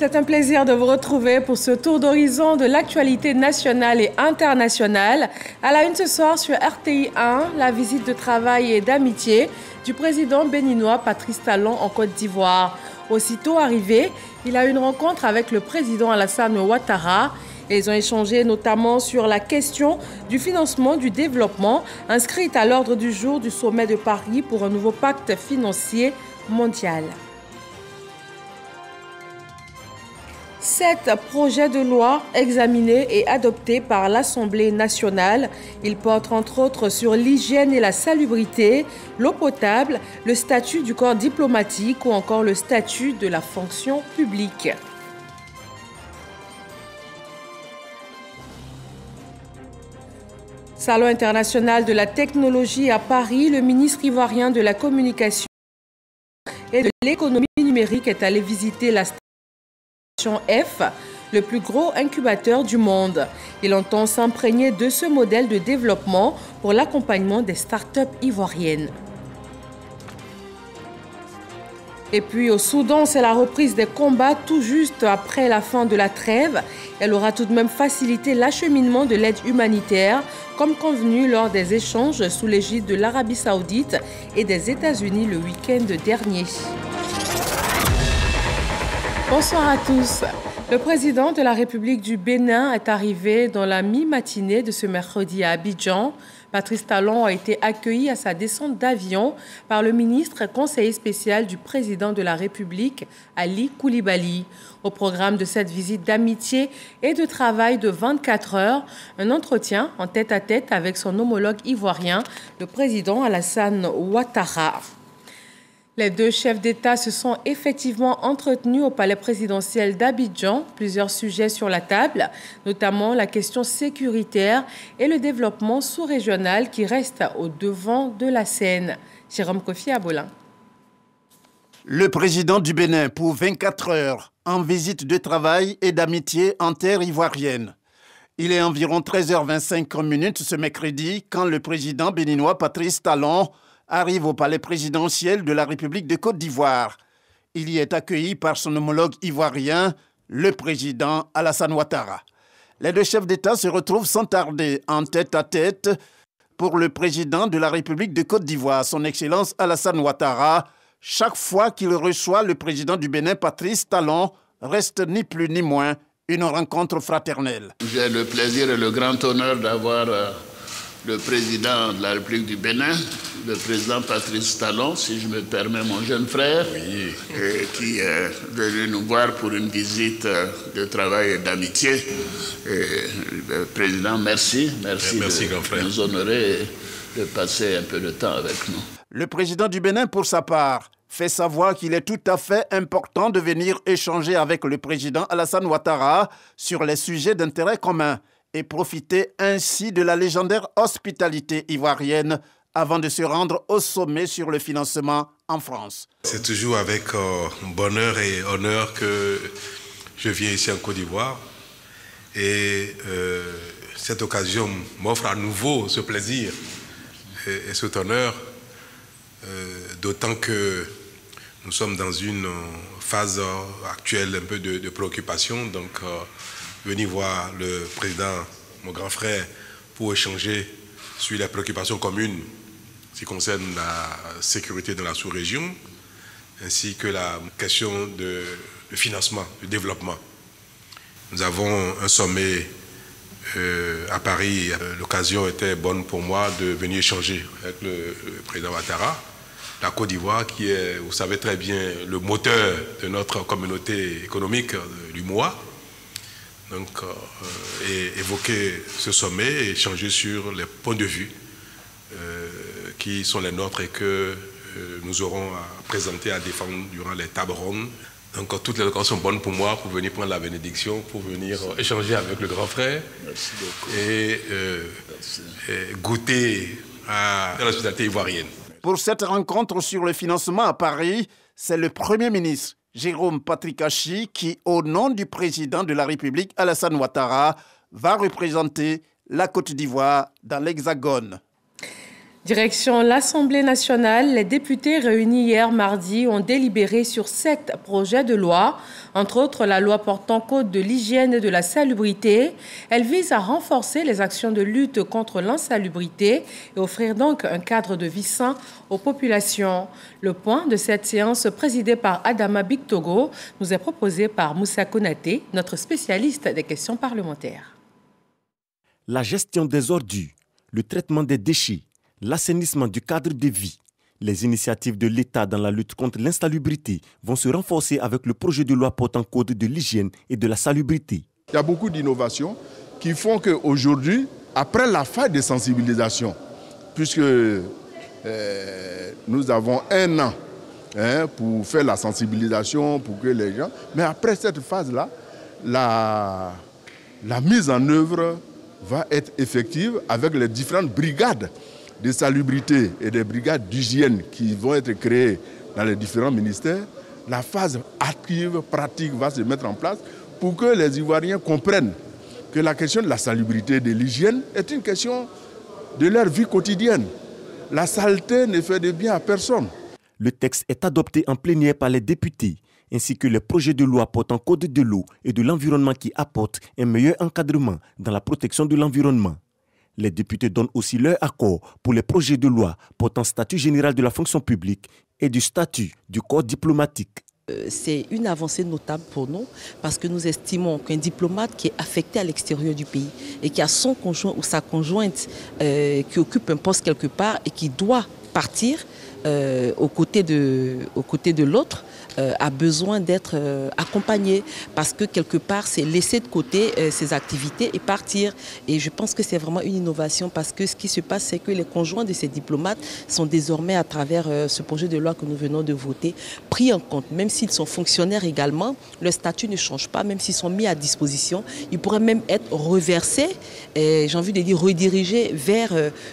C'est un plaisir de vous retrouver pour ce tour d'horizon de l'actualité nationale et internationale. À la une ce soir sur RTI 1, la visite de travail et d'amitié du président béninois Patrice Talon en Côte d'Ivoire. Aussitôt arrivé, il a eu une rencontre avec le président Alassane Ouattara. Ils ont échangé notamment sur la question du financement du développement inscrite à l'ordre du jour du sommet de Paris pour un nouveau pacte financier mondial. Sept projets de loi examinés et adoptés par l'Assemblée nationale. Ils portent entre autres sur l'hygiène et la salubrité, l'eau potable, le statut du corps diplomatique ou encore le statut de la fonction publique. Salon international de la technologie à Paris, le ministre ivoirien de la communication et de l'économie numérique est allé visiter la F, le plus gros incubateur du monde. Il entend s'imprégner de ce modèle de développement pour l'accompagnement des startups ivoiriennes. Et puis au Soudan, c'est la reprise des combats tout juste après la fin de la trêve. Elle aura tout de même facilité l'acheminement de l'aide humanitaire, comme convenu lors des échanges sous l'égide de l'Arabie saoudite et des États-Unis le week-end dernier. Bonsoir à tous. Le président de la République du Bénin est arrivé dans la mi-matinée de ce mercredi à Abidjan. Patrice Talon a été accueilli à sa descente d'avion par le ministre conseiller spécial du président de la République, Ali Koulibaly. Au programme de cette visite d'amitié et de travail de 24 heures, un entretien en tête-à-tête -tête avec son homologue ivoirien, le président Alassane Ouattara. Les deux chefs d'État se sont effectivement entretenus au palais présidentiel d'Abidjan. Plusieurs sujets sur la table, notamment la question sécuritaire et le développement sous-régional qui reste au devant de la scène. Jérôme Kofi Abolin. Le président du Bénin pour 24 heures en visite de travail et d'amitié en terre ivoirienne. Il est environ 13h25 minutes ce mercredi quand le président béninois Patrice Talon arrive au palais présidentiel de la République de Côte d'Ivoire. Il y est accueilli par son homologue ivoirien, le président Alassane Ouattara. Les deux chefs d'État se retrouvent sans tarder en tête à tête pour le président de la République de Côte d'Ivoire, son Excellence Alassane Ouattara. Chaque fois qu'il reçoit le président du Bénin, Patrice Talon, reste ni plus ni moins une rencontre fraternelle. J'ai le plaisir et le grand honneur d'avoir euh, le président de la République du Bénin, le président Patrice Talon, si je me permets, mon jeune frère, qui est venu nous voir pour une visite de travail et d'amitié. Le président, merci. Merci, merci de nous honorer et de passer un peu de temps avec nous. Le président du Bénin, pour sa part, fait savoir qu'il est tout à fait important de venir échanger avec le président Alassane Ouattara sur les sujets d'intérêt commun et profiter ainsi de la légendaire hospitalité ivoirienne avant de se rendre au sommet sur le financement en France. C'est toujours avec euh, bonheur et honneur que je viens ici en Côte d'Ivoire. Et euh, cette occasion m'offre à nouveau ce plaisir et, cet honneur, euh, d'autant que nous sommes dans une phase actuelle un peu de, de préoccupation. Donc, venir voir le président, mon grand frère, pour échanger sur les préoccupations communes qui concernent la sécurité dans la sous-région, ainsi que la question de, financement, du développement. Nous avons un sommet euh, à Paris. L'occasion était bonne pour moi de venir échanger avec le, président Ouattara. La Côte d'Ivoire, qui est, vous savez très bien, le moteur de notre communauté économique du mois donc, euh, et évoquer ce sommet et échanger sur les points de vue euh, qui sont les nôtres et que euh, nous aurons à présenter, à défendre durant les tables rondes. Donc toutes les occasions sont bonnes pour moi pour venir prendre la bénédiction, pour venir échanger avec le grand frère et, goûter à la société ivoirienne. Pour cette rencontre sur le financement à Paris, c'est le Premier ministre Jérôme Patrikachi, qui, au nom du président de la République, Alassane Ouattara, va représenter la Côte d'Ivoire dans l'Hexagone. Direction l'Assemblée nationale, les députés réunis hier mardi ont délibéré sur sept projets de loi, entre autres la loi portant code de l'hygiène et de la salubrité. Elle vise à renforcer les actions de lutte contre l'insalubrité et offrir donc un cadre de vie sain aux populations. Le point de cette séance présidée par Adama Bictogo nous est proposé par Moussa Konaté, notre spécialiste des questions parlementaires. La gestion des ordures, le traitement des déchets, l'assainissement du cadre de vie. Les initiatives de l'État dans la lutte contre l'insalubrité vont se renforcer avec le projet de loi portant code de l'hygiène et de la salubrité. Il y a beaucoup d'innovations qui font qu'aujourd'hui, après la phase de sensibilisation, puisque euh, nous avons un an hein, pour faire la sensibilisation, pour que les gens... Mais après cette phase-là, la, la mise en œuvre va être effective avec les différentes brigades de salubrité et des brigades d'hygiène qui vont être créées dans les différents ministères, la phase active, pratique va se mettre en place pour que les Ivoiriens comprennent que la question de la salubrité et de l'hygiène est une question de leur vie quotidienne. La saleté ne fait de bien à personne. Le texte est adopté en plénière par les députés, ainsi que les projets de loi portant code de l'eau et de l'environnement qui apportent un meilleur encadrement dans la protection de l'environnement. Les députés donnent aussi leur accord pour les projets de loi portant statut général de la fonction publique et du statut du corps diplomatique. Euh, c'est une avancée notable pour nous parce que nous estimons qu'un diplomate qui est affecté à l'extérieur du pays et qui a son conjoint ou sa conjointe euh, qui occupe un poste quelque part et qui doit partir euh, aux côtés de, l'autre, a besoin d'être euh, accompagné parce que quelque part, c'est laisser de côté euh, ses activités et partir. Et je pense que c'est vraiment une innovation parce que ce qui se passe, c'est que les conjoints de ces diplomates sont désormais, à travers ce projet de loi que nous venons de voter, pris en compte. Même s'ils sont fonctionnaires également, leur statut ne change pas, même s'ils sont mis à disposition. Ils pourraient même être reversés, j'ai envie de dire redirigés vers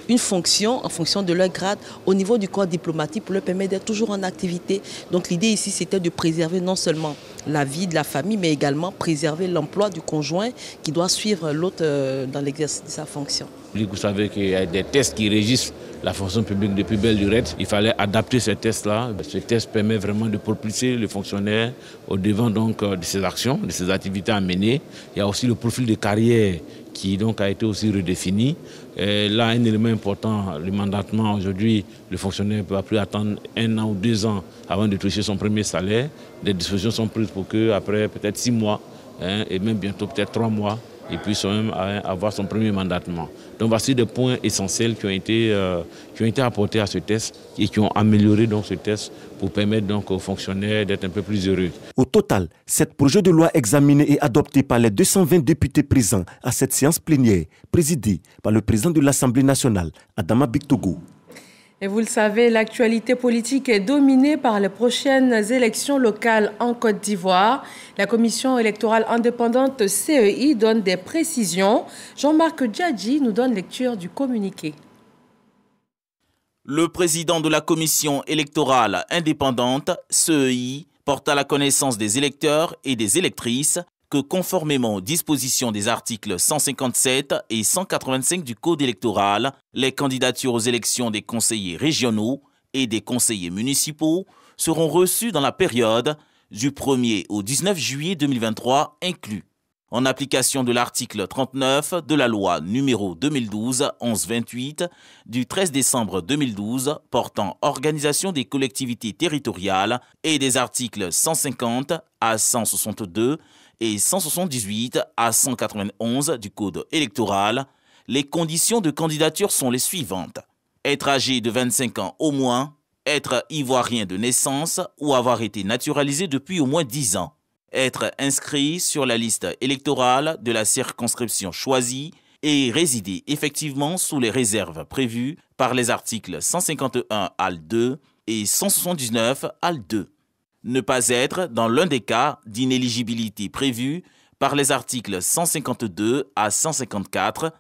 une fonction en fonction de leur grade au niveau du corps diplomatique pour leur permettre d'être toujours en activité. Donc l'idée ici, de préserver non seulement la vie de la famille, mais également préserver l'emploi du conjoint qui doit suivre l'autre euh, dans l'exercice de sa fonction. Vous savez qu'il y a des tests qui régissent la fonction publique depuis belle lurette. Il fallait adapter ces tests-là. Ce test permet vraiment de propulser le fonctionnaire au devant donc, euh, de ses actions, de ses activités à mener. Il y a aussi le profil de carrière qui donc a été aussi redéfini. Là, un élément important, le mandatement, aujourd'hui, le fonctionnaire ne peut plus attendre un an ou deux ans avant de toucher son premier salaire. Des dispositions sont prises pour que, après peut-être six mois, hein, et même bientôt peut-être trois mois, il puisse même avoir son premier mandatement. Donc voici des points essentiels qui ont été, euh, qui ont été apportés à ce test et qui ont amélioré donc ce test pour permettre donc aux fonctionnaires d'être un peu plus heureux. Au total, cette projet de loi examiné et adopté par les 220 députés présents à cette séance plénière, présidée par le président de l'Assemblée nationale, Adama Bictogo. Et vous le savez, l'actualité politique est dominée par les prochaines élections locales en Côte d'Ivoire. La commission électorale indépendante CEI donne des précisions. Jean-Marc Djadji nous donne lecture du communiqué. Le président de la commission électorale indépendante, CEI, porte à la connaissance des électeurs et des électrices que conformément aux dispositions des articles 157 et 185 du Code électoral, les candidatures aux élections des conseillers régionaux et des conseillers municipaux seront reçues dans la période du 1er au 19 juillet 2023 inclus. En application de l'article 39 de la loi numéro 2012-1128 du 13 décembre 2012 portant organisation des collectivités territoriales et des articles 150 à 162 et 178 à 191 du Code électoral, les conditions de candidature sont les suivantes. Être âgé de 25 ans au moins, être ivoirien de naissance ou avoir été naturalisé depuis au moins 10 ans, être inscrit sur la liste électorale de la circonscription choisie et résider effectivement sous les réserves prévues par les articles 151 al 2 et 179 al 2 ne pas être dans l'un des cas d'inéligibilité prévus par les articles 152 à 154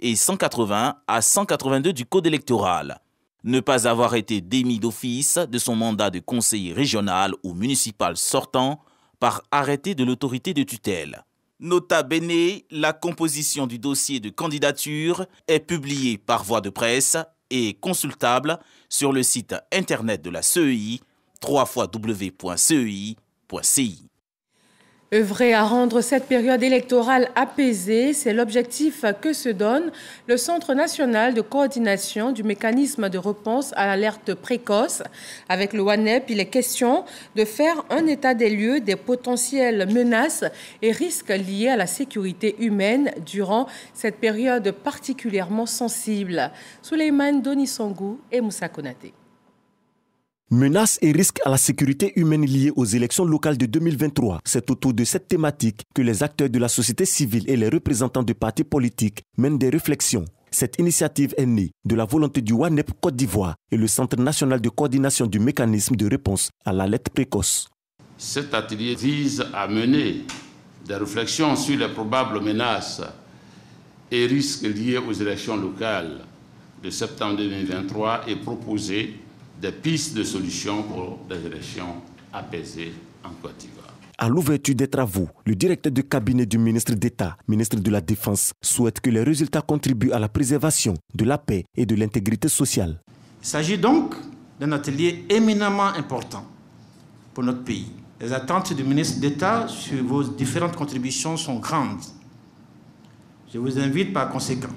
et 180 à 182 du Code électoral. Ne pas avoir été démis d'office de son mandat de conseiller régional ou municipal sortant par arrêté de l'autorité de tutelle. Nota bene, la composition du dossier de candidature est publiée par voie de presse est consultable sur le site internet de la CEI www.cei.ci. Œuvrer à rendre cette période électorale apaisée, c'est l'objectif que se donne le Centre national de coordination du mécanisme de réponse à l'alerte précoce. Avec le WANEP, il est question de faire un état des lieux des potentielles menaces et risques liés à la sécurité humaine durant cette période particulièrement sensible. Souleymane Donisongou et Moussa Konate. Menaces et risques à la sécurité humaine liés aux élections locales de 2023. C'est autour de cette thématique que les acteurs de la société civile et les représentants de partis politiques mènent des réflexions. Cette initiative est née de la volonté du WANEP Côte d'Ivoire et le Centre national de coordination du mécanisme de réponse à la lettre précoce. Cet atelier vise à mener des réflexions sur les probables menaces et risques liés aux élections locales de septembre 2023 et proposer des pistes de solutions pour des élections apaisées en Côte d'Ivoire. À l'ouverture des travaux, le directeur de cabinet du ministre d'État, ministre de la Défense, souhaite que les résultats contribuent à la préservation de la paix et de l'intégrité sociale. Il s'agit donc d'un atelier éminemment important pour notre pays. Les attentes du ministre d'État sur vos différentes contributions sont grandes. Je vous invite par conséquent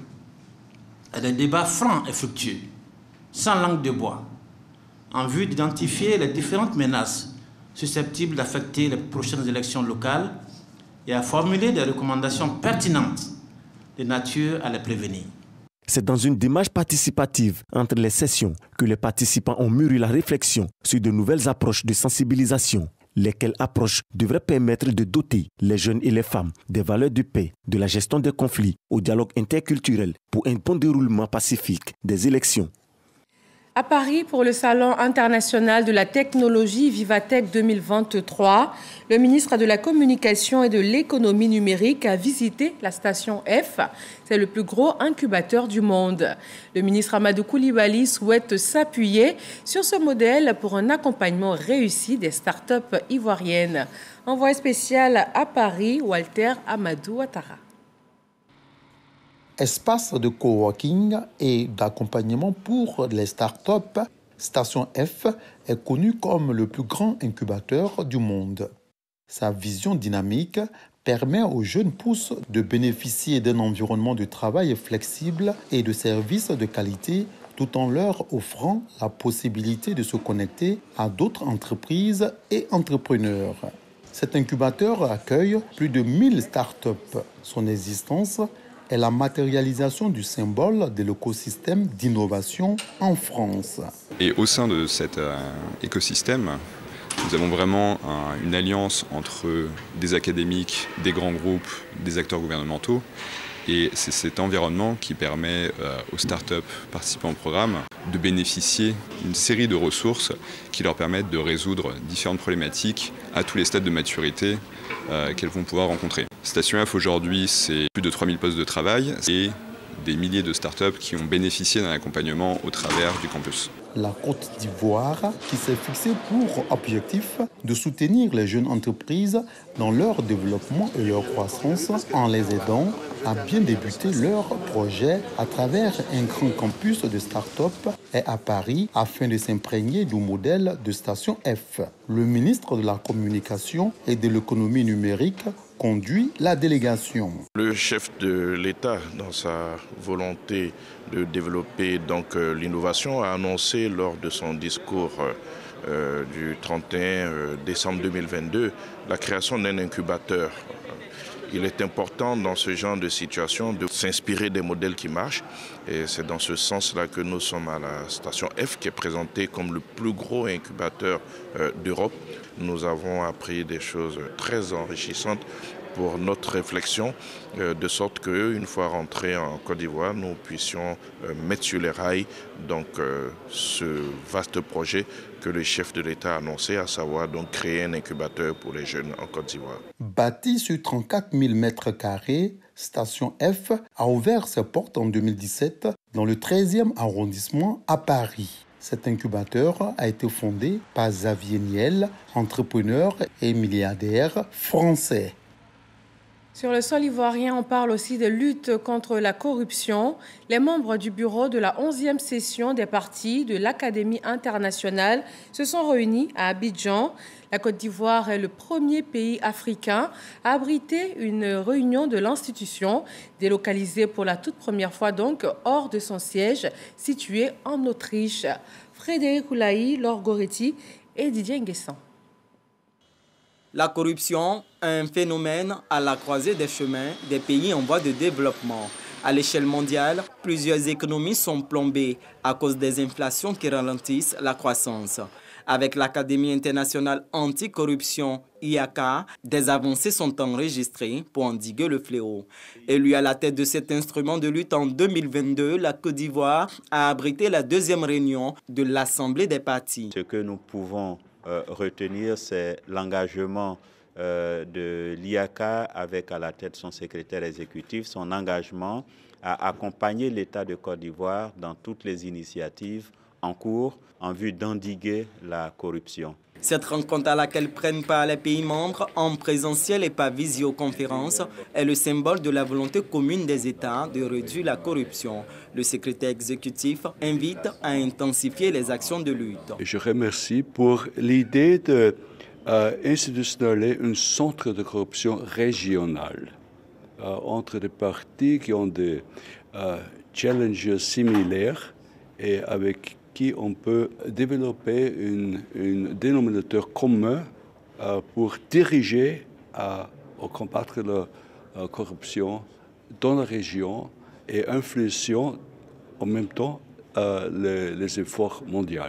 à des débats francs et fructueux, sans langue de bois, en vue d'identifier les différentes menaces susceptibles d'affecter les prochaines élections locales et à formuler des recommandations pertinentes de nature à les prévenir. C'est dans une démarche participative entre les sessions que les participants ont mûri la réflexion sur de nouvelles approches de sensibilisation, lesquelles approches devraient permettre de doter les jeunes et les femmes des valeurs de paix, de la gestion des conflits, au dialogue interculturel pour un bon déroulement pacifique des élections. À Paris, pour le Salon international de la technologie Vivatech 2023, le ministre de la Communication et de l'économie numérique a visité la station F. C'est le plus gros incubateur du monde. Le ministre Amadou Koulibaly souhaite s'appuyer sur ce modèle pour un accompagnement réussi des startups ivoiriennes. Envoyé spécial à Paris, Walter Amadou Ouattara espace de coworking et d'accompagnement pour les startups, Station F est connu comme le plus grand incubateur du monde. Sa vision dynamique permet aux jeunes pousses de bénéficier d'un environnement de travail flexible et de services de qualité tout en leur offrant la possibilité de se connecter à d'autres entreprises et entrepreneurs. Cet incubateur accueille plus de 1000 startups. Son existence est la matérialisation du symbole de l'écosystème d'innovation en France. Et au sein de cet euh, écosystème, nous avons vraiment une alliance entre des académiques, des grands groupes, des acteurs gouvernementaux. Et c'est cet environnement qui permet euh, aux startups participant au programme de bénéficier d'une série de ressources qui leur permettent de résoudre différentes problématiques à tous les stades de maturité euh, qu'elles vont pouvoir rencontrer. Station F aujourd'hui, c'est plus de 3000 postes de travail et des milliers de startups qui ont bénéficié d'un accompagnement au travers du campus. La Côte d'Ivoire qui s'est fixée pour objectif de soutenir les jeunes entreprises dans leur développement et leur croissance en les aidant à bien débuter leurs projets à travers un grand campus de start-up et à Paris afin de s'imprégner du modèle de station F. Le ministre de la Communication et de l'économie numérique conduit la délégation. Le chef de l'État, dans sa volonté de développer donc euh, l'innovation, a annoncé lors de son discours euh, du 31 euh, décembre 2022 la création d'un incubateur. Il est important dans ce genre de situation de s'inspirer des modèles qui marchent. Et c'est dans ce sens-là que nous sommes à la station F qui est présentée comme le plus gros incubateur d'Europe. Nous avons appris des choses très enrichissantes pour notre réflexion, euh, de sorte qu'une fois rentrés en Côte d'Ivoire, nous puissions euh, mettre sur les rails donc, euh, ce vaste projet que le chef de l'État a annoncé, à savoir donc créer un incubateur pour les jeunes en Côte d'Ivoire. Bâti sur 34 000 mètres carrés, Station F a ouvert ses portes en 2017 dans le 13e arrondissement à Paris. Cet incubateur a été fondé par Xavier Niel, entrepreneur et milliardaire français. Sur le sol ivoirien, on parle aussi de lutte contre la corruption. Les membres du bureau de la 11e session des partis de l'Académie internationale se sont réunis à Abidjan. La Côte d'Ivoire est le premier pays africain à abriter une réunion de l'institution, délocalisée pour la toute première fois donc hors de son siège, situé en Autriche. Frédéric Oulaï, Laure Goretti et Didier Nguessan. La corruption un phénomène à la croisée des chemins des pays en voie de développement. À l'échelle mondiale, plusieurs économies sont plombées à cause des inflations qui ralentissent la croissance. Avec l'Académie internationale anticorruption IAK, des avancées sont enregistrées pour endiguer le fléau. Élu à la tête de cet instrument de lutte en 2022, la Côte d'Ivoire a abrité la deuxième réunion de l'Assemblée des partis. Ce que nous pouvons retenir, c'est l'engagement euh, de l'IAK avec à la tête son secrétaire exécutif, son engagement à accompagner l'État de Côte d'Ivoire dans toutes les initiatives en cours en vue d'endiguer la corruption. Cette rencontre à laquelle prennent part les pays membres en présentiel et par visioconférence est le symbole de la volonté commune des États de réduire la corruption. Le secrétaire exécutif invite à intensifier les actions de lutte. Je remercie pour l'idée d'institutionnaliser un centre de corruption régional euh, entre des partis qui ont des euh, challenges similaires et avec qui on peut développer un dénominateur commun euh, pour diriger à, combattre la corruption dans la région et influencer en même temps les efforts mondiaux.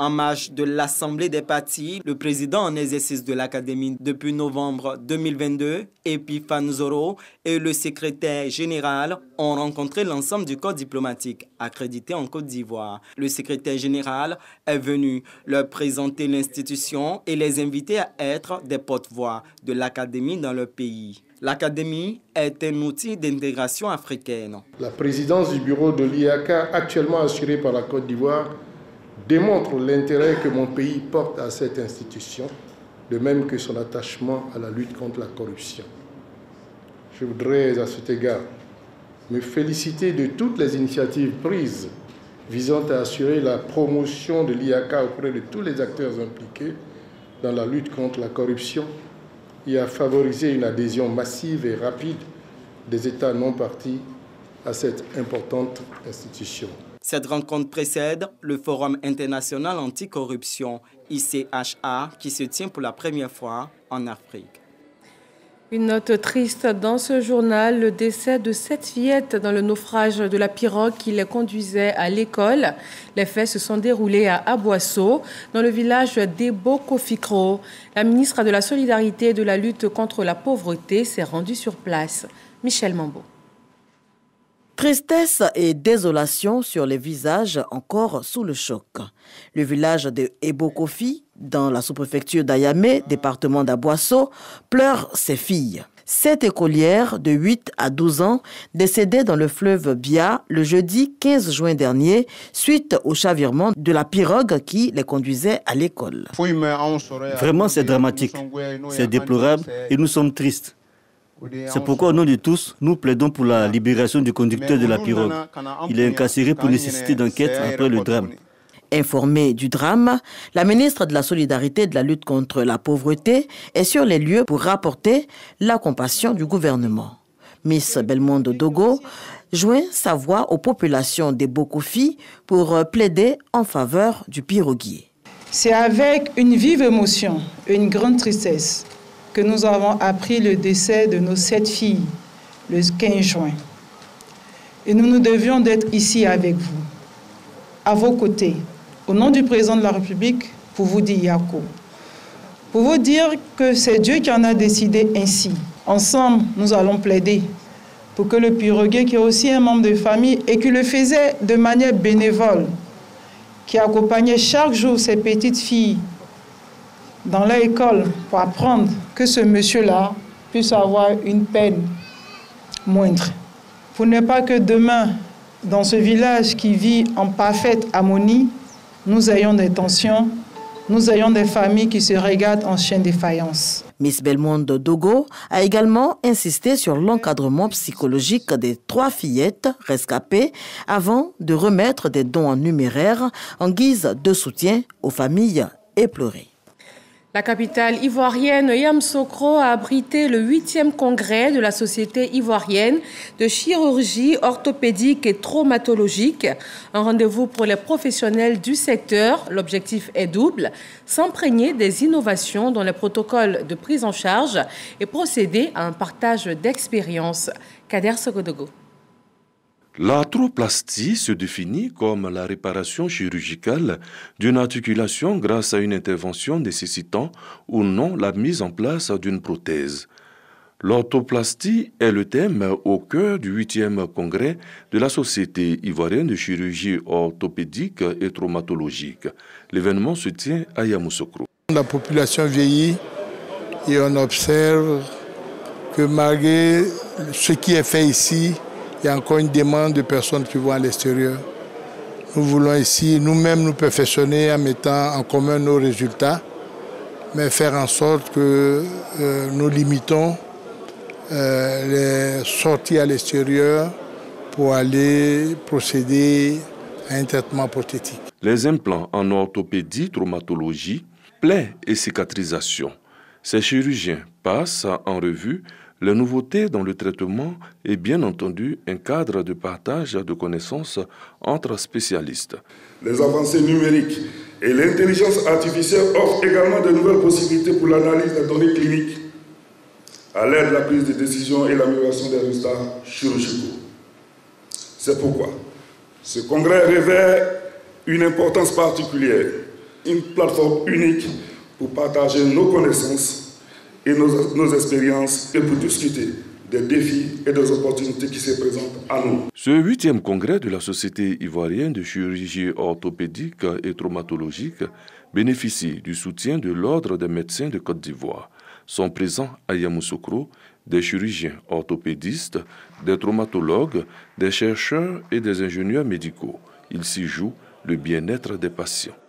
En marge de l'Assemblée des partis, le président en exercice de l'Académie depuis novembre 2022, Epiphan Zoro, et le secrétaire général ont rencontré l'ensemble du corps diplomatique accrédité en Côte d'Ivoire. Le secrétaire général est venu leur présenter l'institution et les inviter à être des porte-voix de l'Académie dans leur pays. L'Académie est un outil d'intégration africaine. La présidence du bureau de l'IAK, actuellement assurée par la Côte d'Ivoire, démontre l'intérêt que mon pays porte à cette institution, de même que son attachement à la lutte contre la corruption. Je voudrais à cet égard me féliciter de toutes les initiatives prises visant à assurer la promotion de l'IAK auprès de tous les acteurs impliqués dans la lutte contre la corruption et à favoriser une adhésion massive et rapide des États non partis à cette importante institution. Cette rencontre précède le Forum international anticorruption ICHA qui se tient pour la première fois en Afrique. Une note triste dans ce journal, le décès de sept fillettes dans le naufrage de la pirogue qui les conduisait à l'école. Les faits se sont déroulés à Aboisseau, dans le village d'Ebo-Kofikro. La ministre de la Solidarité et de la lutte contre la pauvreté s'est rendue sur place. Michel Mambo. Tristesse et désolation sur les visages encore sous le choc. Le village de Ebokofi, dans la sous-préfecture d'Ayamé, département d'Aboisseau, pleure ses filles. Sept écolières de 8 à 12 ans décédées dans le fleuve Bia le jeudi 15 juin dernier suite au chavirement de la pirogue qui les conduisait à l'école. Vraiment, c'est dramatique, c'est déplorable et nous sommes tristes. C'est pourquoi, au nom de tous, nous plaidons pour la libération du conducteur de la pirogue. Il est incarcéré pour nécessité d'enquête après le drame. Informée du drame, la ministre de la Solidarité et de la lutte contre la pauvreté est sur les lieux pour rapporter la compassion du gouvernement. Miss Belmondo Dogo joint sa voix aux populations des Bokofi pour plaider en faveur du piroguier. C'est avec une vive émotion, une grande tristesse que nous avons appris le décès de nos sept filles le 15 juin. Et nous nous devions d'être ici avec vous, à vos côtés, au nom du président de la République, pour vous dire Yako. Pour vous dire que c'est Dieu qui en a décidé ainsi. Ensemble, nous allons plaider pour que le piroguet, qui est aussi un membre de famille et qui le faisait de manière bénévole, qui accompagnait chaque jour ses petites filles dans l'école pour apprendre que ce monsieur-là puisse avoir une peine moindre. Pour ne pas que demain, dans ce village qui vit en parfaite harmonie, nous ayons des tensions, nous ayons des familles qui se regardent en chaîne de faïence. Miss Belmonde Dogo a également insisté sur l'encadrement psychologique des trois fillettes rescapées avant de remettre des dons en numéraire en guise de soutien aux familles éplorées. La capitale ivoirienne Yamsokro a abrité le 8e congrès de la Société ivoirienne de chirurgie orthopédique et traumatologique. Un rendez-vous pour les professionnels du secteur. L'objectif est double s'imprégner des innovations dans les protocoles de prise en charge et procéder à un partage d'expériences. Kader Sogodogo. L'arthroplastie se définit comme la réparation chirurgicale d'une articulation grâce à une intervention nécessitant ou non la mise en place d'une prothèse. L'orthoplastie est le thème au cœur du 8e congrès de la Société ivoirienne de chirurgie orthopédique et traumatologique. L'événement se tient à Yamoussoukro. La population vieillit et on observe que malgré ce qui est fait ici, il y a encore une demande de personnes qui vont à l'extérieur. Nous voulons ici nous-mêmes nous perfectionner en mettant en commun nos résultats, mais faire en sorte que euh, nous limitons euh, les sorties à l'extérieur pour aller procéder à un traitement prothétique. Les implants en orthopédie, traumatologie, plaies et cicatrisation. Ces chirurgiens passent en revue les nouveautés dans le traitement et bien entendu un cadre de partage de connaissances entre spécialistes. Les avancées numériques et l'intelligence artificielle offrent également de nouvelles possibilités pour l'analyse des données cliniques à l'aide de la prise de décision et l'amélioration des résultats chirurgicaux. C'est pourquoi ce congrès révèle une importance particulière, une plateforme unique pour partager nos connaissances et nos, expériences et pour discuter des défis et des opportunités qui se présentent à nous. Ce huitième congrès de la Société ivoirienne de chirurgie orthopédique et traumatologique bénéficie du soutien de l'Ordre des médecins de Côte d'Ivoire. Sont présents à Yamoussoukro des chirurgiens orthopédistes, des traumatologues, des chercheurs et des ingénieurs médicaux. Il s'y joue le bien-être des patients.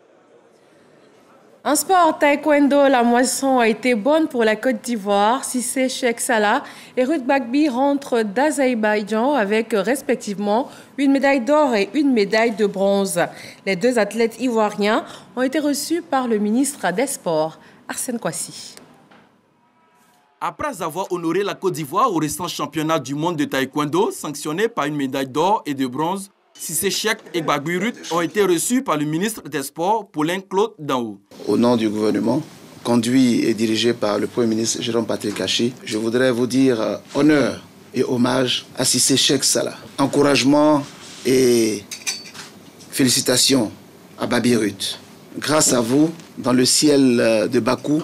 En sport taekwondo, la moisson a été bonne pour la Côte d'Ivoire. Sissé Sheikh Salah et Ruth Bagby rentrent d'Azerbaïdjan avec respectivement une médaille d'or et une médaille de bronze. Les deux athlètes ivoiriens ont été reçus par le ministre des Sports, Arsène Kwasi. Après avoir honoré la Côte d'Ivoire au récent championnat du monde de taekwondo, sanctionné par une médaille d'or et de bronze, ces chèques et Bagburut ont été reçus par le ministre des Sports, Paulin Claude Danhou. Au nom du gouvernement, conduit et dirigé par le Premier ministre Jérôme Patrick Kachi, je voudrais vous dire euh, honneur et hommage à Sissé Cheikh Salah. Encouragement et félicitations à Babirut. Grâce à vous, dans le ciel euh, de Bakou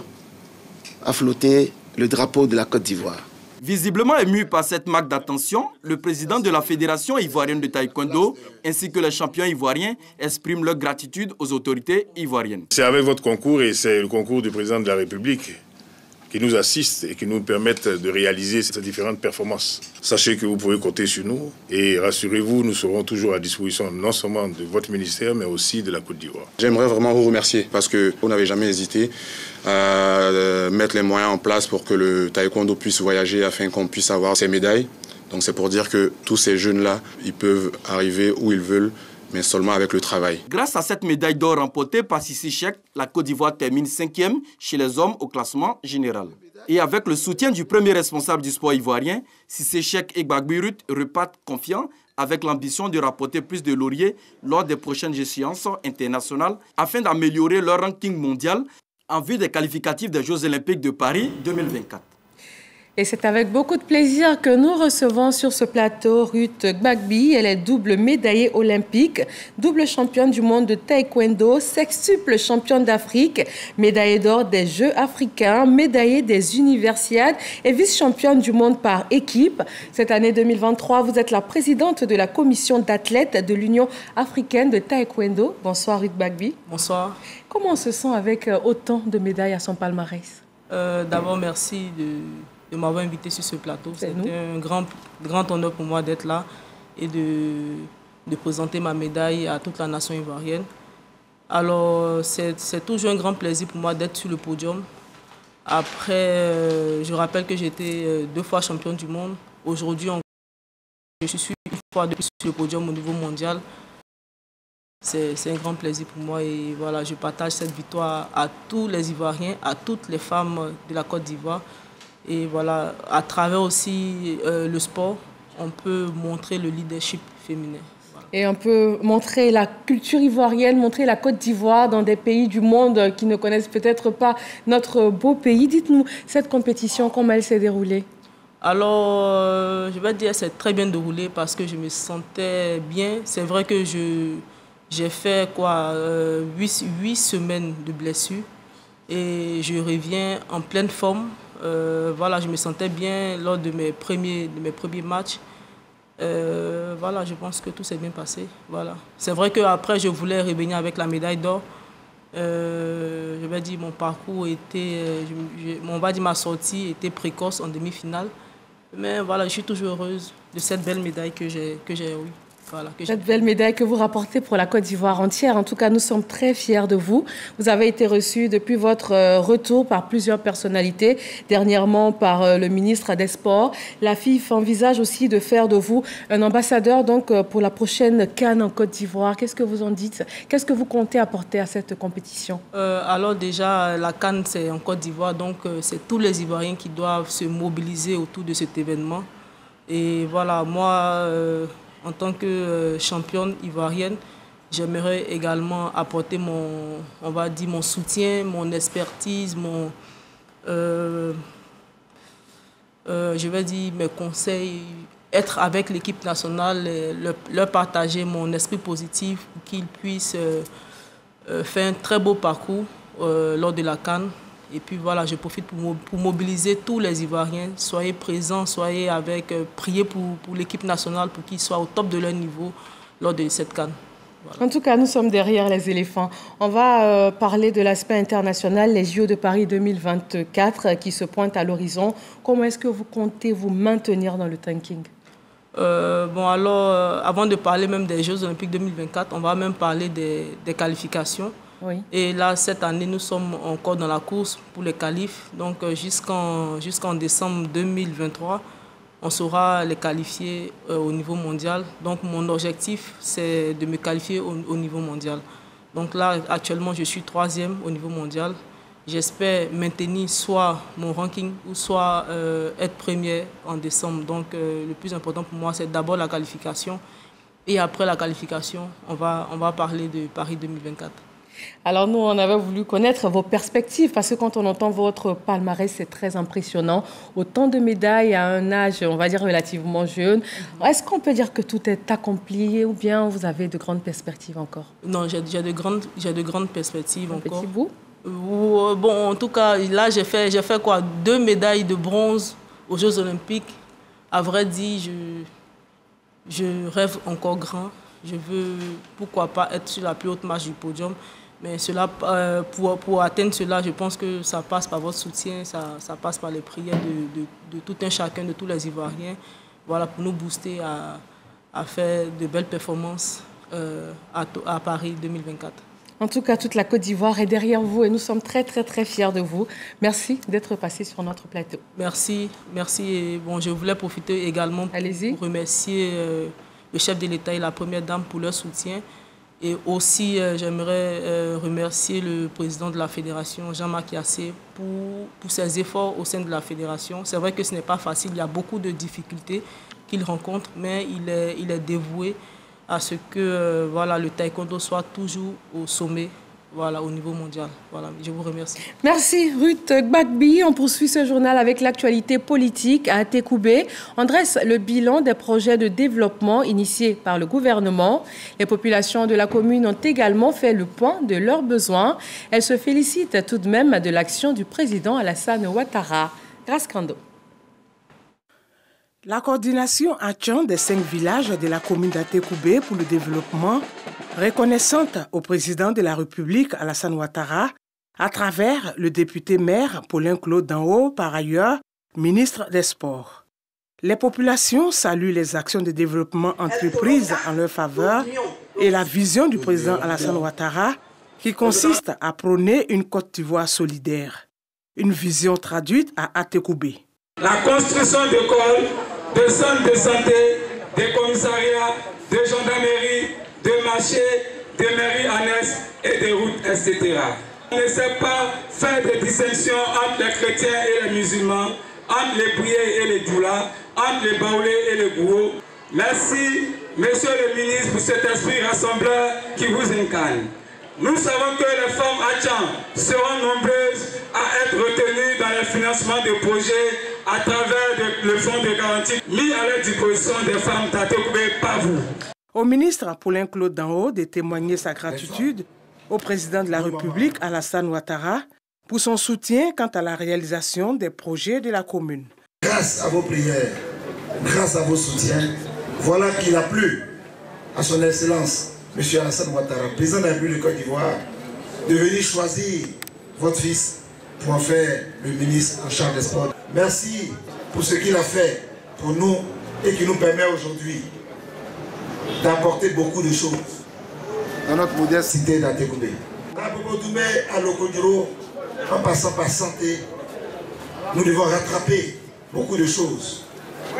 a flotté le drapeau de la Côte d'Ivoire. Visiblement ému par cette marque d'attention, le président de la Fédération ivoirienne de taekwondo ainsi que les champions ivoiriens expriment leur gratitude aux autorités ivoiriennes. C'est avec votre concours et c'est le concours du président de la République qui nous assistent et qui nous permettent de réaliser ces différentes performances. Sachez que vous pouvez compter sur nous et rassurez-vous, nous serons toujours à disposition non seulement de votre ministère, mais aussi de la Côte d'Ivoire. J'aimerais vraiment vous remercier parce que vous n'avez jamais hésité à euh, mettre les moyens en place pour que le taekwondo puisse voyager afin qu'on puisse avoir ces médailles. Donc c'est pour dire que tous ces jeunes-là, ils peuvent arriver où ils veulent mais seulement avec le travail. Grâce à cette médaille d'or remportée par Sissi Chek, la Côte d'Ivoire termine cinquième chez les hommes au classement général. Et avec le soutien du premier responsable du sport ivoirien, Chek et Gbagbirut repartent confiants avec l'ambition de rapporter plus de lauriers lors des prochaines échéances internationales afin d'améliorer leur ranking mondial en vue des qualificatifs des Jeux olympiques de Paris 2024. Et c'est avec beaucoup de plaisir que nous recevons sur ce plateau Ruth Gbagbi. Elle est double médaillée olympique, double championne du monde de taekwondo, sextuple championne d'Afrique, médaillée d'or des Jeux africains, médaillée des universiades et vice-championne du monde par équipe. Cette année 2023, vous êtes la présidente de la commission d'athlètes de l'Union africaine de taekwondo. Bonsoir Ruth Gbagbi. Bonsoir. Comment on se sent avec euh, autant de médailles à son palmarès? Euh, D'abord, merci de de m'avoir invité sur ce plateau. C'est un grand, grand honneur pour moi d'être là et de, de présenter ma médaille à toute la nation ivoirienne. Alors, c'est toujours un grand plaisir pour moi d'être sur le podium. Après, euh, je rappelle que j'étais euh, deux fois champion du monde. Aujourd'hui, je suis une fois de plus sur le podium au niveau mondial. C'est un grand plaisir pour moi et voilà, je partage cette victoire à tous les Ivoiriens, à toutes les femmes de la Côte d'Ivoire. Et voilà, à travers aussi euh, le sport, on peut montrer le leadership féminin. Et on peut montrer la culture ivoirienne, montrer la Côte d'Ivoire dans des pays du monde qui ne connaissent peut-être pas notre beau pays. Dites-nous, cette compétition, comment elle s'est déroulée? Alors, euh, je vais dire, c'est très bien déroulé parce que je me sentais bien. C'est vrai que j'ai fait quoi, euh, huit semaines de blessure et je reviens en pleine forme. Euh, voilà, je me sentais bien lors de mes premiers, de mes premiers matchs. Euh, voilà, je pense que tout s'est bien passé. Voilà. C'est vrai qu'après, je voulais revenir avec la médaille d'or. Euh, je vais dire, mon parcours était, on va dire, ma sortie était précoce en demi-finale. Mais voilà, je suis toujours heureuse de cette belle médaille que j'ai eue. Cette belle médaille que vous rapportez pour la Côte d'Ivoire entière. En tout cas, nous sommes très fiers de vous. Vous avez été reçu depuis votre euh, retour par plusieurs personnalités, dernièrement par euh, le ministre des Sports. La FIF envisage aussi de faire de vous un ambassadeur donc euh, pour la prochaine Cannes en Côte d'Ivoire. Qu'est-ce que vous en dites? Qu'est-ce que vous comptez apporter à cette compétition? Alors déjà, la Cannes, c'est en Côte d'Ivoire, donc c'est tous les Ivoiriens qui doivent se mobiliser autour de cet événement. Et voilà, moi en tant que euh, championne ivoirienne, j'aimerais également apporter mon, soutien, mon expertise, mon, euh, euh, je vais dire mes conseils, être avec l'équipe nationale, leur, partager mon esprit positif pour qu'ils puissent faire un très beau parcours lors de la Cannes. Et puis voilà, je profite pour, pour mobiliser tous les Ivoiriens. Soyez présents, soyez avec, euh, priez pour, pour l'équipe nationale pour qu'ils soient au top de leur niveau lors de cette canne. En tout cas, nous sommes derrière les éléphants. On va euh, parler de l'aspect international, les JO de Paris 2024 euh, qui se pointent à l'horizon. Comment est-ce que vous comptez vous maintenir dans le tanking? Bon, alors, avant de parler même des Jeux olympiques 2024, on va même parler des, des qualifications. Et là, cette année, nous sommes encore dans la course pour les qualifs. Donc, euh, jusqu'en jusqu'en décembre 2023, on saura les qualifier euh, au niveau mondial. Donc, mon objectif, c'est de me qualifier au, niveau mondial. Donc là, actuellement, je suis troisième au niveau mondial. J'espère maintenir soit mon ranking ou soit euh, être premier en décembre. Donc, le plus important pour moi, c'est d'abord la qualification. Et après la qualification, on va, on va parler de Paris 2024. Alors nous, on avait voulu connaître vos perspectives parce que quand on entend votre palmarès, c'est très impressionnant. Autant de médailles à un âge, on va dire, relativement jeune. Mhm. Est-ce qu'on peut dire que tout est accompli ou bien vous avez de grandes perspectives encore? Non, j'ai de grandes, de grandes perspectives un encore. Petit bout euh, Bon, en tout cas, là, j'ai fait, fait quoi? Deux médailles de bronze aux Jeux Olympiques. À vrai dire, je, je rêve encore grand. Je veux, pourquoi pas, être sur la plus haute marche du podium. Mais cela, euh, pour, pour, atteindre cela, je pense que ça passe par votre soutien, ça, ça passe par les prières de, de, tout un chacun, de tous les Ivoiriens, voilà, pour nous booster à, à faire de belles performances euh, à, à Paris 2024. En tout cas, toute la Côte d'Ivoire est derrière vous et nous sommes très, très, très fiers de vous. Merci d'être passé sur notre plateau. Merci, merci. Et bon, je voulais profiter également pour, remercier euh, le chef de l'État et la première dame pour leur soutien. Et aussi, euh, j'aimerais euh, remercier le président de la fédération, Jean-Marc Yassé, pour, ses efforts au sein de la fédération. C'est vrai que ce n'est pas facile, il y a beaucoup de difficultés qu'il rencontre, mais il est, il est dévoué à ce que euh, voilà, le taekwondo soit toujours au sommet voilà, au niveau mondial. Voilà, je vous remercie. Merci Ruth Gbagbi. On poursuit ce journal avec l'actualité politique à Tekoubé. On dresse le bilan des projets de développement initiés par le gouvernement. Les populations de la commune ont également fait le point de leurs besoins. Elles se félicitent tout de même de l'action du président Alassane Ouattara. Grâce Kando. La coordination action des cinq villages de la commune d'Atekoubé pour le développement, reconnaissante au président de la République Alassane Ouattara, à travers le député maire Paulin Claude Danhaut, par ailleurs ministre des Sports. Les populations saluent les actions de développement entreprises en leur faveur et la vision du président Alassane Ouattara qui consiste à prôner une Côte d'Ivoire solidaire. Une vision traduite à Atekoubé. La construction d'écoles, de centres de santé, des commissariats, de gendarmerie, de marchés, de mairies annexes et des routes, etc. On ne sait pas faire de distinction entre les chrétiens et les musulmans, entre les prières et les doulas, entre les baoulés et les gros. Merci, monsieur le ministre, pour cet esprit rassembleur qui vous incarne. Nous savons que les femmes Tchang seront nombreuses à être retenues dans le financement des projets à travers le fonds de garantie mis à la disposition des femmes Tatekoubé par vous. Au ministre Paulin Claude Danho de témoigner sa gratitude au président de la République Alassane Ouattara pour son soutien quant à la réalisation des projets de la commune. Grâce à vos prières, grâce à vos soutiens, voilà qu'il a plu à son Excellence M. Alassane Ouattara, président de la République de Côte d'Ivoire, de venir choisir votre fils pour en faire le ministre en charge des sports. Merci pour ce qu'il a fait pour nous et qui nous permet aujourd'hui d'apporter beaucoup de choses dans notre modeste cité d'Atekoubé. à Lokodiro, en passant par santé, nous devons rattraper beaucoup de choses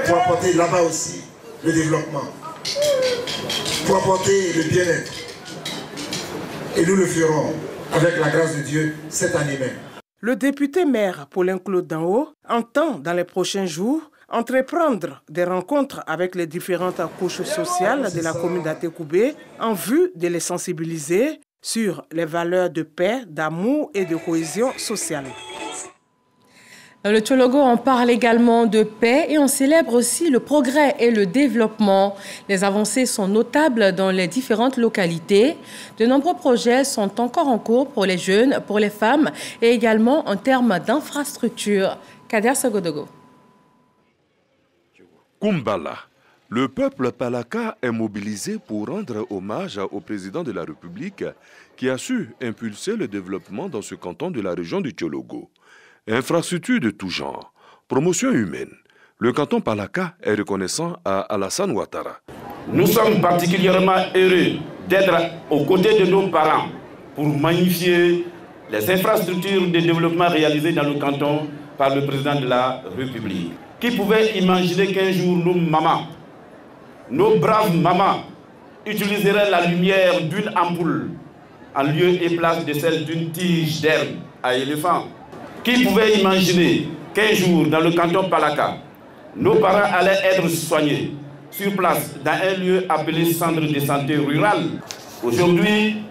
pour apporter là-bas aussi le développement pour apporter le bien-être. Et nous le ferons avec la grâce de Dieu cette année même. Le député maire Paulin Claude Danho entend dans les prochains jours entreprendre des rencontres avec les différentes couches sociales de la commune d'Atekoubé en vue de les sensibiliser sur les valeurs de paix, d'amour et de cohésion sociale. Le Tchologo, on parle également de paix et on célèbre aussi le progrès et le développement. Les avancées sont notables dans les différentes localités. De nombreux projets sont encore en cours pour les jeunes, pour les femmes et également en termes d'infrastructures. Kader Sagodogo. Kumbala. Le peuple palaka est mobilisé pour rendre hommage au président de la République qui a su impulser le développement dans ce canton de la région du Tchologo. Infrastructures de tout genre, promotion humaine. Le canton Palaka est reconnaissant à Alassane Ouattara. Nous sommes particulièrement heureux d'être aux côtés de nos parents pour magnifier les infrastructures de développement réalisées dans le canton par le président de la République. Qui pouvait imaginer qu'un jour nos mamans, nos braves mamans, utiliseraient la lumière d'une ampoule en lieu et place de celle d'une tige d'herbe à éléphant qui pouvait imaginer qu'un jour, dans le canton Palaka, nos parents allaient être soignés sur place dans un lieu appelé centre de santé rural Aujourd'hui,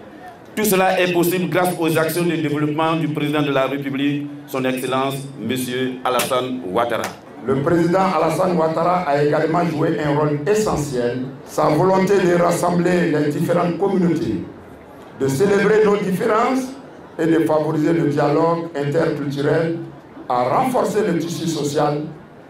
tout cela est possible grâce aux actions de développement du président de la République, son Excellence, M. Alassane Ouattara. Le président Alassane Ouattara a également joué un rôle essentiel. Sa volonté de rassembler les différentes communautés, de célébrer nos différences et de favoriser le dialogue interculturel, à renforcer le tissu social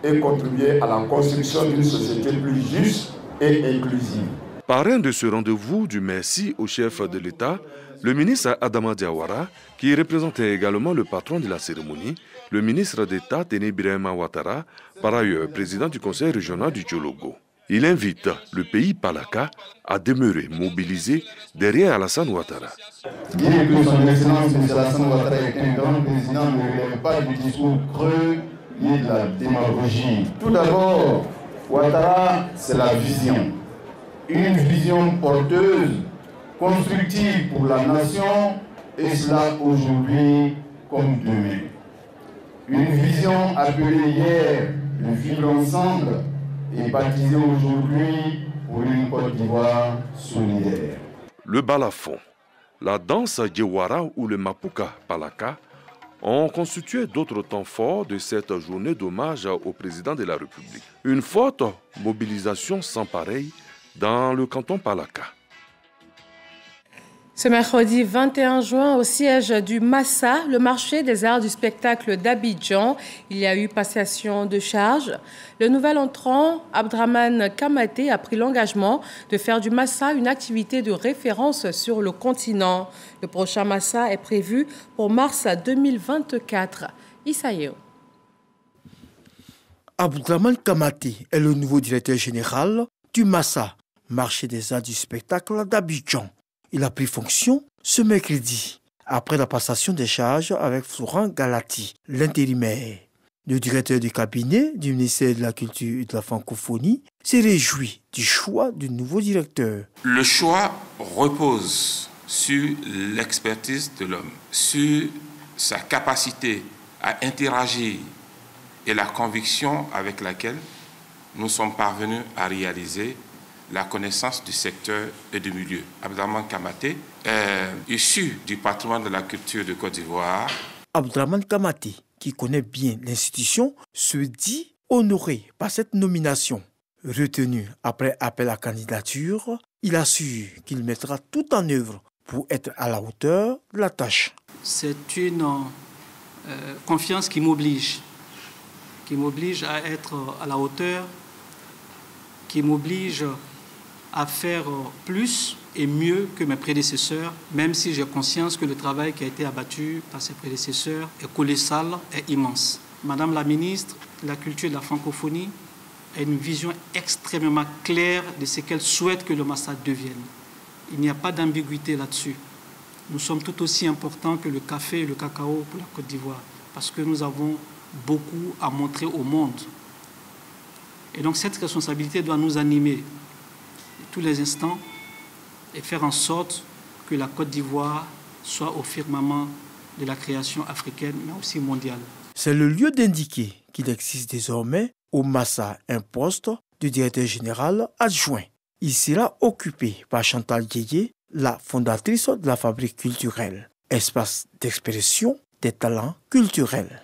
et contribuer à la construction d'une société plus juste et inclusive. Parrain de ce rendez-vous du merci au chef de l'État, le ministre Adama Diawara, qui représentait également le patron de la cérémonie, le ministre d'État Téné Birema Ouattara, par ailleurs président du conseil régional du Tchologo. Il invite le pays Palaka à demeurer mobilisé derrière Alassane Ouattara. Bien que son Ouattara est un grand président, ne pas du discours creux ni de la démagogie. Tout d'abord, Ouattara, c'est la vision. Une vision porteuse, constructive pour la nation, et cela aujourd'hui comme demain. Une vision appelée hier de vivre ensemble est baptisé aujourd'hui une Côte d'Ivoire solidaire. Le balafon, la danse Djewara ou le Mapuka Palaka ont constitué d'autres temps forts de cette journée d'hommage au président de la République. Une forte mobilisation sans pareil dans le canton Palaka. Ce mercredi 21 juin, au siège du Massa, le marché des arts du spectacle d'Abidjan, il y a eu passation de charges. Le nouvel entrant, Abdraman Kamate, a pris l'engagement de faire du Massa une activité de référence sur le continent. Le prochain Massa est prévu pour mars 2024. Isaïo. Abdraman Kamate est le nouveau directeur général du Massa, marché des arts du spectacle d'Abidjan. Il a pris fonction ce mercredi, après la passation des charges avec Florent Galati, l'intérimaire. Le directeur du cabinet du ministère de la Culture et de la Francophonie s'est réjoui du choix du nouveau directeur. Le choix repose sur l'expertise de l'homme, sur sa capacité à interagir et la conviction avec laquelle nous sommes parvenus à réaliser la connaissance du secteur et du milieu. Abdraman Kamate est issu du patrimoine de la culture de Côte d'Ivoire. Abdraman Kamate, qui connaît bien l'institution, se dit honoré par cette nomination. Retenu après appel à candidature, il assure qu'il mettra tout en œuvre pour être à la hauteur de la tâche. C'est une euh, confiance qui m'oblige, qui m'oblige à être à la hauteur, qui m'oblige à faire plus et mieux que mes prédécesseurs, même si j'ai conscience que le travail qui a été abattu par ses prédécesseurs est colossal et immense. Madame la ministre la Culture de la Francophonie a une vision extrêmement claire de ce qu'elle souhaite que le Massad devienne. Il n'y a pas d'ambiguïté là-dessus. Nous sommes tout aussi importants que le café et le cacao pour la Côte d'Ivoire, parce que nous avons beaucoup à montrer au monde. Et donc cette responsabilité doit nous animer tous les instants et faire en sorte que la Côte d'Ivoire soit au firmament de la création africaine, mais aussi mondiale. C'est le lieu d'indiquer qu'il existe désormais au Massa un poste de directeur général adjoint. Il sera occupé par Chantal Guégué, la fondatrice de la fabrique culturelle, espace d'expression des talents culturels.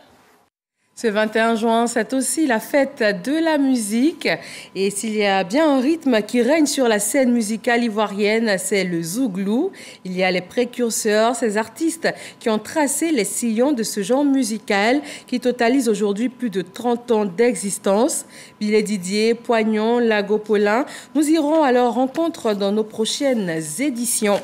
Ce 21 juin, c'est aussi la fête de la musique. Et s'il y a bien un rythme qui règne sur la scène musicale ivoirienne, c'est le zouglou. Il y a les précurseurs, ces artistes qui ont tracé les sillons de ce genre musical qui totalise aujourd'hui plus de 30 ans d'existence. Billet Didier, Poignon, Lago Paulin. Nous irons à leur rencontre dans nos prochaines éditions.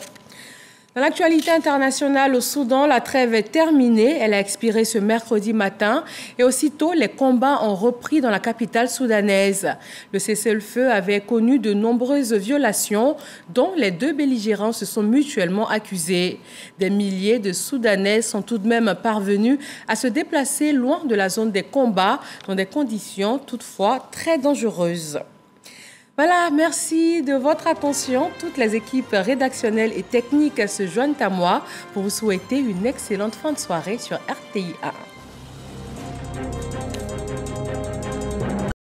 Dans l'actualité internationale au Soudan, la trêve est terminée. Elle a expiré ce mercredi matin et aussitôt les combats ont repris dans la capitale soudanaise. Le cessez-le-feu avait connu de nombreuses violations dont les deux belligérants se sont mutuellement accusés. Des milliers de Soudanais sont tout de même parvenus à se déplacer loin de la zone des combats dans des conditions toutefois très dangereuses. Voilà, merci de votre attention. Toutes les équipes rédactionnelles et techniques se joignent à moi pour vous souhaiter une excellente fin de soirée sur RTI